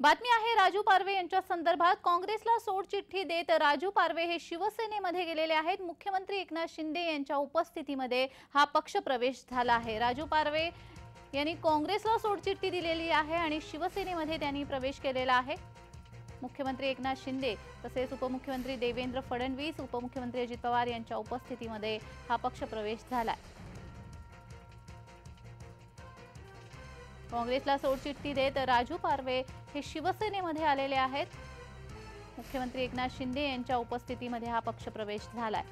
बातमी आहे राजू पारवे यांच्या संदर्भात काँग्रेसला सोडचिठ्ठी देत राजू पारवे हे शिवसेनेमध्ये गेलेले आहेत. मुख्यमंत्री एकनाथ शिंदे यांच्या उपस्थितीमध्ये हा पक्ष प्रवेश झाला आहे. राजू पारवे यांनी काँग्रेसला सोडचिठ्ठी दिलेली आहे आणि शिवसेनेमध्ये त्यांनी प्रवेश केलेला आहे. मुख्यमंत्री एकनाथ शिंदे तसेच उपमुख्यमंत्री देवेंद्र फडणवीस उपमुख्यमंत्री अजित पवार यांच्या उपस्थितीमध्ये हा पक्ष प्रवेश आहे काँग्रेसला सोडचिठ्ठी देत राजू पारवे हे शिवसेनेमध्ये आलेले आहेत. मुख्यमंत्री एकनाथ शिंदे यांच्या उपस्थितीमध्ये हा पक्षप्रवेश झाला झालाय.